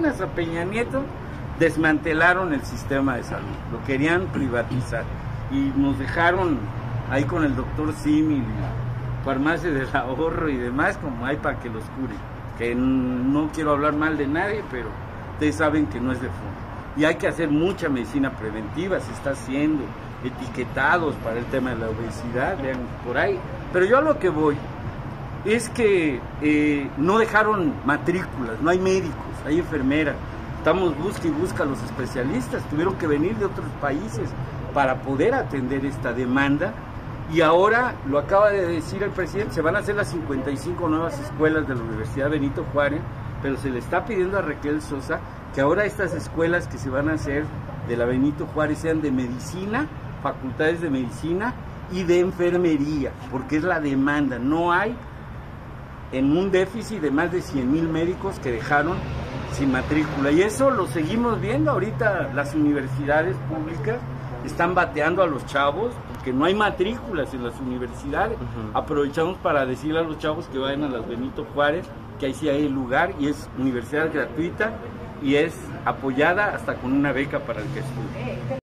a Peña Nieto desmantelaron el sistema de salud, lo querían privatizar y nos dejaron ahí con el doctor Simil, farmacia del ahorro y demás, como hay para que los cure. Que no quiero hablar mal de nadie, pero ustedes saben que no es de fondo. Y hay que hacer mucha medicina preventiva, se está haciendo, etiquetados para el tema de la obesidad, vean por ahí. Pero yo a lo que voy es que eh, no dejaron matrículas, no hay médicos, hay enfermeras. Estamos busca y busca a los especialistas, tuvieron que venir de otros países para poder atender esta demanda. Y ahora, lo acaba de decir el presidente, se van a hacer las 55 nuevas escuelas de la Universidad Benito Juárez, pero se le está pidiendo a Raquel Sosa que ahora estas escuelas que se van a hacer de la Benito Juárez sean de medicina, facultades de medicina y de enfermería, porque es la demanda. No hay en un déficit de más de 100 mil médicos que dejaron sin matrícula. Y eso lo seguimos viendo ahorita las universidades públicas están bateando a los chavos porque no hay matrículas en las universidades. Aprovechamos para decirle a los chavos que vayan a las Benito Juárez, que ahí sí hay lugar y es universidad gratuita y es apoyada hasta con una beca para el que estudie.